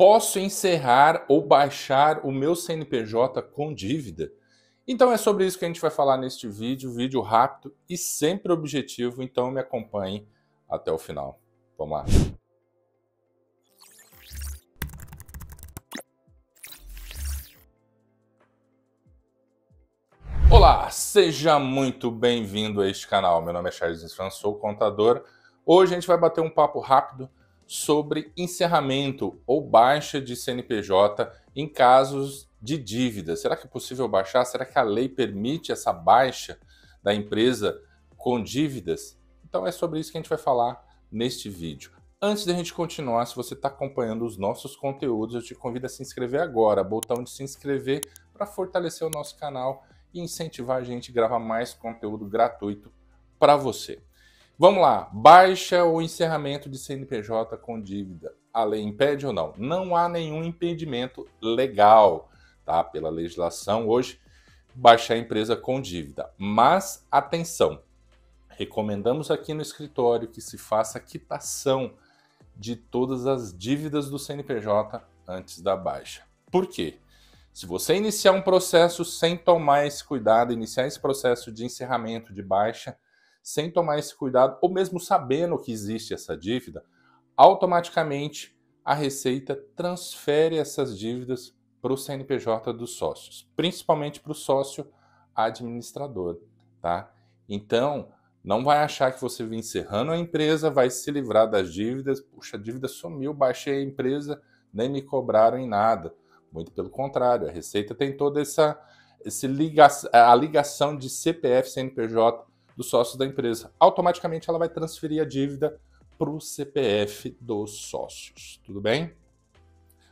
Posso encerrar ou baixar o meu CNPJ com dívida? Então é sobre isso que a gente vai falar neste vídeo, vídeo rápido e sempre objetivo, então me acompanhe até o final. Vamos lá. Olá, seja muito bem-vindo a este canal. Meu nome é Charles França, sou contador. Hoje a gente vai bater um papo rápido sobre encerramento ou baixa de CNPJ em casos de dívida. Será que é possível baixar? Será que a lei permite essa baixa da empresa com dívidas? Então é sobre isso que a gente vai falar neste vídeo. Antes da gente continuar, se você está acompanhando os nossos conteúdos, eu te convido a se inscrever agora, botão de se inscrever para fortalecer o nosso canal e incentivar a gente a gravar mais conteúdo gratuito para você. Vamos lá, baixa ou encerramento de CNPJ com dívida. A lei impede ou não? Não há nenhum impedimento legal, tá? Pela legislação hoje, baixar a empresa com dívida. Mas atenção, recomendamos aqui no escritório que se faça quitação de todas as dívidas do CNPJ antes da baixa. Por quê? Se você iniciar um processo sem tomar esse cuidado, iniciar esse processo de encerramento de baixa, sem tomar esse cuidado, ou mesmo sabendo que existe essa dívida, automaticamente a Receita transfere essas dívidas para o CNPJ dos sócios, principalmente para o sócio administrador, tá? Então, não vai achar que você vem encerrando a empresa, vai se livrar das dívidas, puxa, a dívida sumiu, baixei a empresa, nem me cobraram em nada. Muito pelo contrário, a Receita tem toda essa, esse liga, a ligação de CPF CNPJ dos sócios da empresa. Automaticamente ela vai transferir a dívida para o CPF dos sócios. Tudo bem?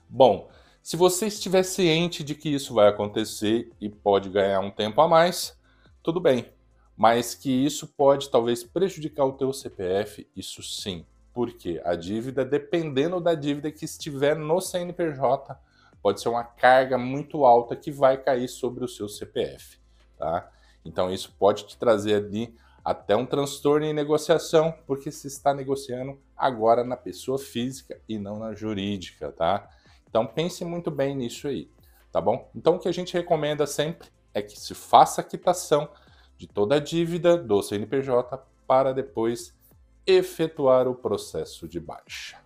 Bom, se você estiver ciente de que isso vai acontecer e pode ganhar um tempo a mais, tudo bem. Mas que isso pode talvez prejudicar o teu CPF, isso sim. Porque a dívida, dependendo da dívida que estiver no CNPJ, pode ser uma carga muito alta que vai cair sobre o seu CPF, tá? Então isso pode te trazer ali até um transtorno em negociação, porque se está negociando agora na pessoa física e não na jurídica, tá? Então pense muito bem nisso aí, tá bom? Então o que a gente recomenda sempre é que se faça a quitação de toda a dívida do CNPJ para depois efetuar o processo de baixa,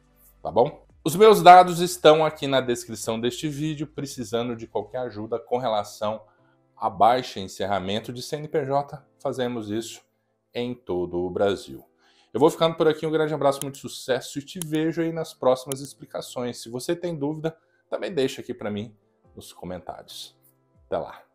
tá bom? Os meus dados estão aqui na descrição deste vídeo, precisando de qualquer ajuda com relação a baixa encerramento de CNPJ, fazemos isso em todo o Brasil. Eu vou ficando por aqui, um grande abraço, muito sucesso e te vejo aí nas próximas explicações. Se você tem dúvida, também deixa aqui para mim nos comentários. Até lá!